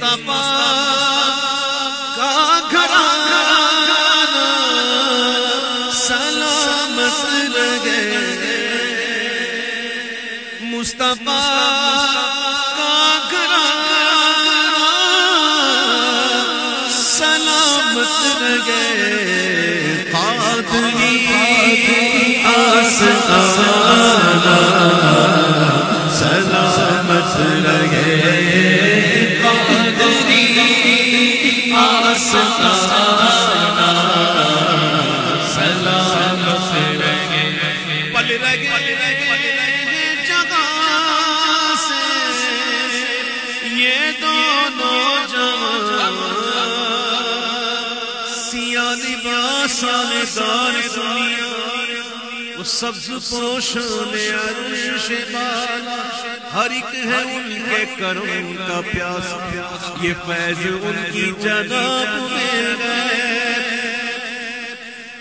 مصطفیٰ کا گھرانہ سلامت رہے مصطفیٰ کا گھرانہ سلامت رہے آسانہ دار دنیا وہ سبز پوشان عرش بال ہر ایک ہے ان کے کرم کا پیاس۔ یہ فیض ان کی جناب میں گئے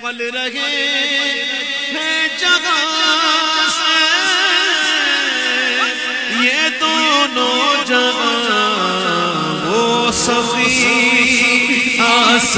پل رہے ہیں جگہ سے۔ یہ دونوں جگہ وہ سفی آس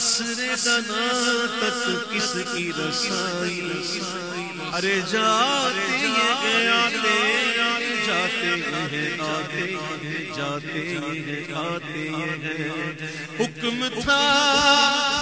قصر دنا تک کس کی رسائی؟ ارے جاتے ہیں آتے، جاتے یہ آتے، جاتے ہیں آتے۔ ہیں حکم تھا